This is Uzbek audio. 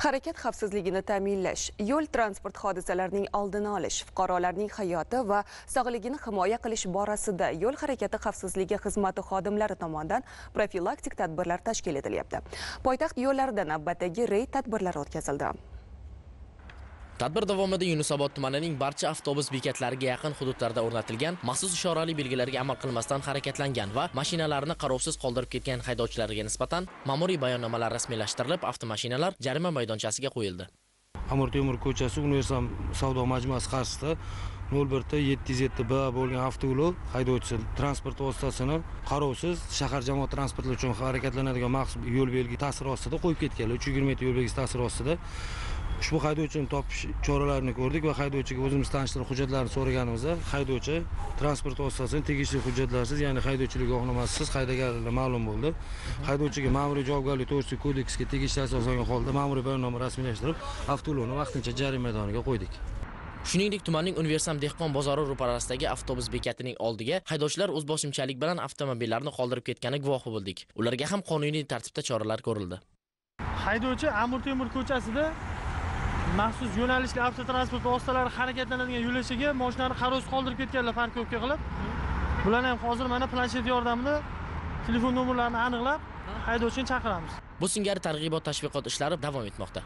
harakat xavfsizligini ta'minlash yo'l transport hodisalarining oldini olish fuqarolarning hayoti va sog'ligini himoya qilish borasida yo'l harakati xavfsizligi xizmati xodimlari tomonidan profilaktik tadbirlar tashkil etilyapti. Poytaxt yo'llarida navbatdagi reyd tadbirlari o'tkazildi. Tadbir davomida Yunusobod tumanining barcha avtobus bekatlariga yaqin hududlarda o'rnatilgan maxsus ishorali belgilarga amal qilmasdan harakatlangan va mashinalarni qarovsiz qoldirib ketgan haydovchilarga nisbatan ma'muriy bayonnomalar rasmiylashtirilib, avtomashinalar jarima maydonchasiga qo'yildi. Amir Temur ko'chasi Universal savdo majmuasi qarshisida 01 b bo'lgan avtoulov haydovchisi transport vositasini qarovsiz shahar jamoat transporti uchun harakatlanadigan maxsus yo'l belgi ta'siri ostida qo'yib ketganlar 320 yo'l belgisi ta'siri ostida ushbu haydovchini topish choralarini ko'rdik va haydovchiga o'zimiz tanishtirib hujjatlarini so'raganimizda haydovchi transport vositasini tegishli hujjatlarsiz ya'ni haydovchilik guvohnomasisiz haydaganligi ma'lum bo'ldi haydovchiga ma'muriy javobgarlik to'g'risidagi kodeksga tegishli asoslangan holda ma'muriy bayonnoma rasmiylashtirib avtoulovni vaqtincha jarima maydoniga qo'ydik Shuningdek, tumanning Universam dehqon bozori ro'parasidagi avtobus bekatining oldiga haydovchilar o'zboshimchalik bilan avtomobillarni qoldirib ketgani guvohi bo'ldik. Ularga ham qonuniy tartibda choralar ko'rildi. haydovchi amir temur ko'chasida maxsus yo'nalishli avtotransport vositalari harakatlanadigan yo'lashiga mashinani qarovsiz qoldirib ketganlar parkovka qilib bularni ham hozir mana planshet yordamida telefon nomerlarini aniqlab haydovchini chaqiramiz Bu singari targ'ibot tashviqot ishlari davom etmoqda.